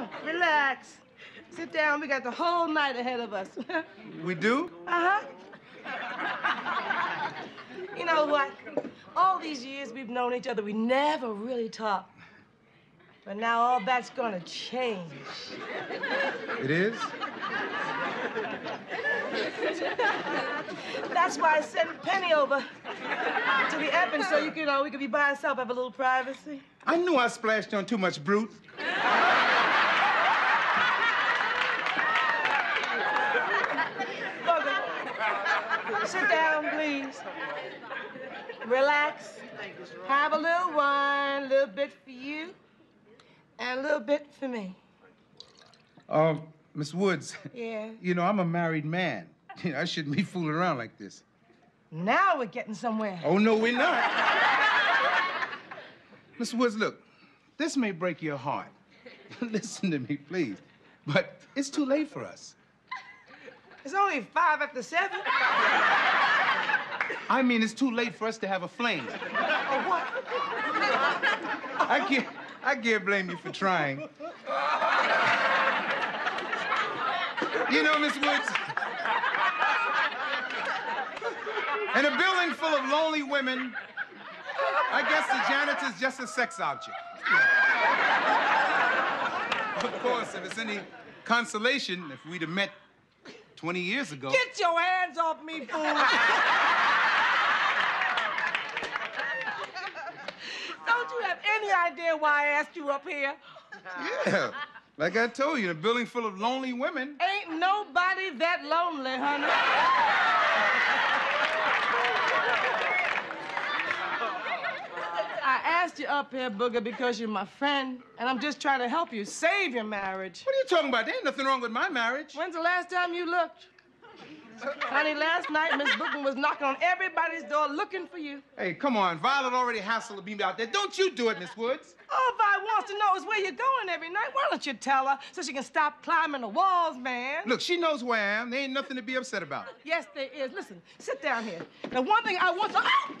on, relax. Sit down. We got the whole night ahead of us. We do? Uh huh. you know what? All these years we've known each other, we never really talked. But now all that's gonna change. It is? That's why I sent Penny over to the Evans so you can, you know, we could be by ourselves, have a little privacy. I knew I splashed on too much Brut. Sit down, please. Relax. Have a little wine, a little bit for you, and a little bit for me. Um, Miss Woods, Yeah. you know, I'm a married man. You know, I shouldn't be fooling around like this. Now we're getting somewhere. Oh, no, we're not. Miss Woods, look, this may break your heart. Listen to me, please. But it's too late for us. It's only five after seven. I mean, it's too late for us to have a flame. Or what? I can't, I can't blame you for trying. You know, Miss Woods, in a building full of lonely women, I guess the janitor's just a sex object. Of course, if it's any consolation, if we'd have met 20 years ago. Get your hands off me, fool. Don't you have any idea why I asked you up here? Yeah, like I told you, in a building full of lonely women. Ain't nobody that lonely, honey. I asked you up here, Booger, because you're my friend, and I'm just trying to help you save your marriage. What are you talking about? There ain't nothing wrong with my marriage. When's the last time you looked? Honey, last night Miss Bookman was knocking on everybody's door looking for you. Hey, come on. Violet already hassled me out there. Don't you do it, Miss Woods. All Vi wants to know is where you're going every night. Why don't you tell her so she can stop climbing the walls, man? Look, she knows who I am. There ain't nothing to be upset about. Yes, there is. Listen, sit down here. The one thing I want to. Oh!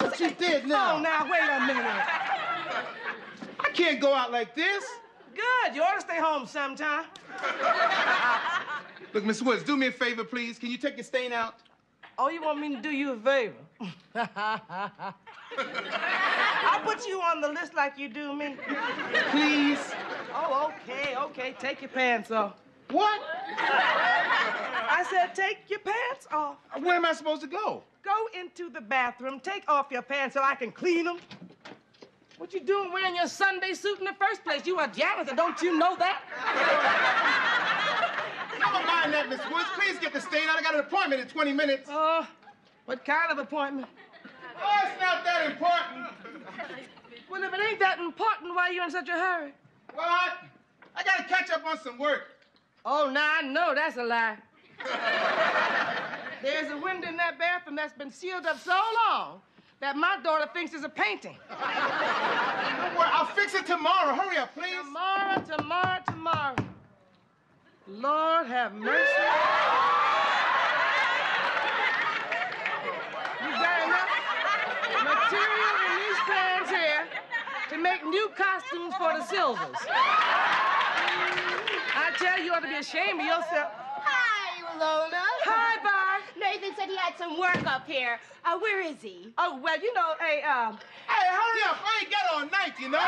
What? She did now. Oh, now, wait a minute. Can't go out like this. Good. You ought to stay home sometime. Look, Miss Woods, do me a favor, please. Can you take your stain out? Oh, you want me to do you a favor? I'll put you on the list like you do me. Please. Oh, okay, okay. Take your pants off. What? I said, take your pants off. Where am I supposed to go? Go into the bathroom, take off your pants so I can clean them. What you doing wearing your Sunday suit in the first place? You are janitor, don't you know that? Never mind that, Miss Woods. Please get the stain out. I got an appointment in 20 minutes. Uh, what kind of appointment? Oh, it's not that important. Well, if it ain't that important, why are you in such a hurry? Well, I, I got to catch up on some work. Oh, now I know that's a lie. There's a window in that bathroom that's been sealed up so long that my daughter thinks it's a painting. Don't worry, I'll fix it tomorrow. Hurry up, please. Tomorrow, tomorrow, tomorrow. Lord have mercy. You got enough material in these pants here to make new costumes for the Silvers. I tell you, you ought to be ashamed of yourself. Hi, Lola. Hi, Bar. Nathan said he had some work up here. Uh, where is he? Oh, well, you know, hey, um, Hey, hurry up. I ain't got all night, you know.